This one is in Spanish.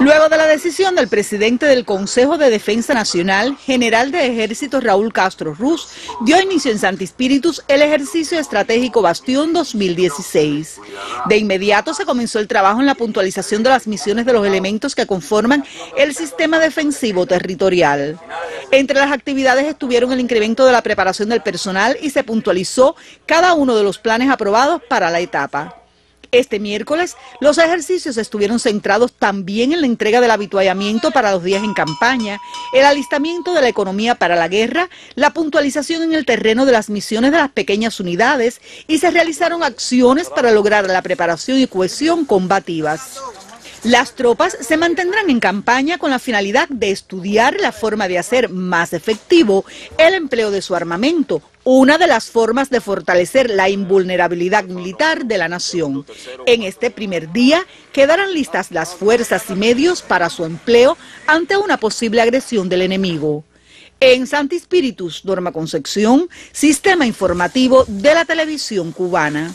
Luego de la decisión del presidente del Consejo de Defensa Nacional, general de Ejército Raúl Castro Ruz, dio inicio en Santi Spiritus el ejercicio estratégico Bastión 2016. De inmediato se comenzó el trabajo en la puntualización de las misiones de los elementos que conforman el sistema defensivo territorial. Entre las actividades estuvieron el incremento de la preparación del personal y se puntualizó cada uno de los planes aprobados para la etapa. Este miércoles, los ejercicios estuvieron centrados también en la entrega del habituallamiento para los días en campaña, el alistamiento de la economía para la guerra, la puntualización en el terreno de las misiones de las pequeñas unidades y se realizaron acciones para lograr la preparación y cohesión combativas. Las tropas se mantendrán en campaña con la finalidad de estudiar la forma de hacer más efectivo el empleo de su armamento, una de las formas de fortalecer la invulnerabilidad militar de la nación. En este primer día quedarán listas las fuerzas y medios para su empleo ante una posible agresión del enemigo. En Santi Spiritus, Norma Concepción, Sistema Informativo de la Televisión Cubana.